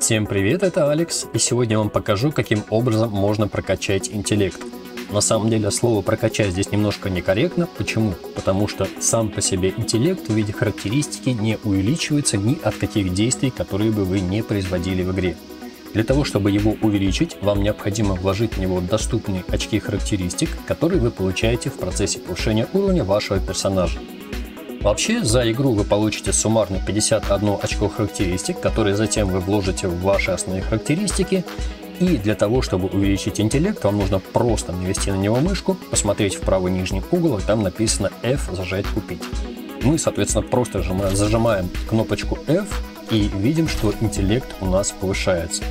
Всем привет, это Алекс, и сегодня я вам покажу, каким образом можно прокачать интеллект. На самом деле слово прокачать здесь немножко некорректно. Почему? Потому что сам по себе интеллект в виде характеристики не увеличивается ни от каких действий, которые бы вы не производили в игре. Для того, чтобы его увеличить, вам необходимо вложить в него доступные очки характеристик, которые вы получаете в процессе повышения уровня вашего персонажа. Вообще, за игру вы получите суммарно 51 очко характеристик, которые затем вы вложите в ваши основные характеристики. И для того, чтобы увеличить интеллект, вам нужно просто навести на него мышку, посмотреть в правый нижний угол, и там написано F зажать купить. Мы, соответственно, просто зажимаем, зажимаем кнопочку F и видим, что интеллект у нас повышается.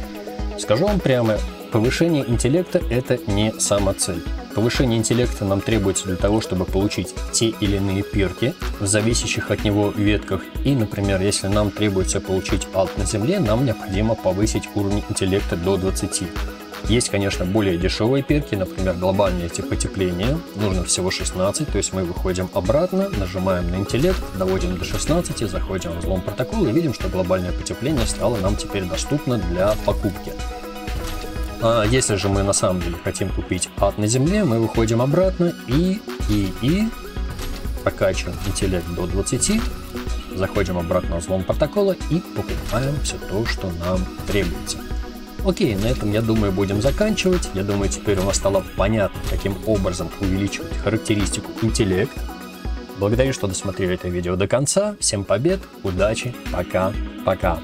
Скажу вам прямо, повышение интеллекта это не самоцель. Повышение интеллекта нам требуется для того, чтобы получить те или иные перки в зависящих от него ветках. И, например, если нам требуется получить ад на земле, нам необходимо повысить уровень интеллекта до 20. Есть, конечно, более дешевые перки, например, глобальное типа потепление. Нужно всего 16, то есть мы выходим обратно, нажимаем на интеллект, доводим до 16, заходим в взлом протокол и видим, что глобальное потепление стало нам теперь доступно для покупки. А если же мы на самом деле хотим купить ад на земле, мы выходим обратно и, и, и прокачиваем интеллект до 20, заходим обратно в взлом протокола и покупаем все то, что нам требуется. Окей, на этом, я думаю, будем заканчивать. Я думаю, теперь у вас стало понятно, каким образом увеличивать характеристику интеллект. Благодарю, что досмотрели это видео до конца. Всем побед, удачи, пока-пока.